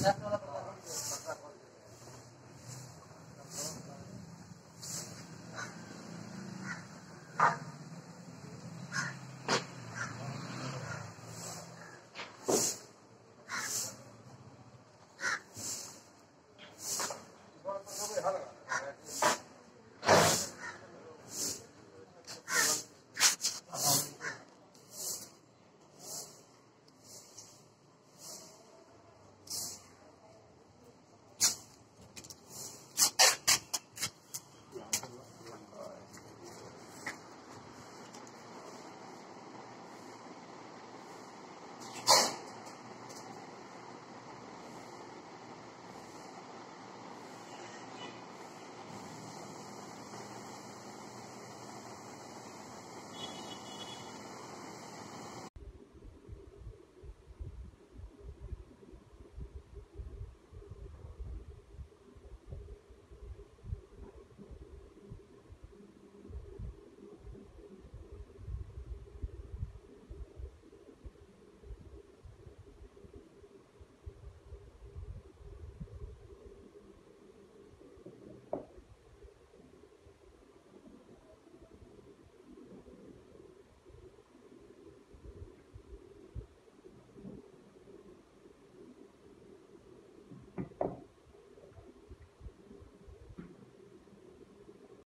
Yes.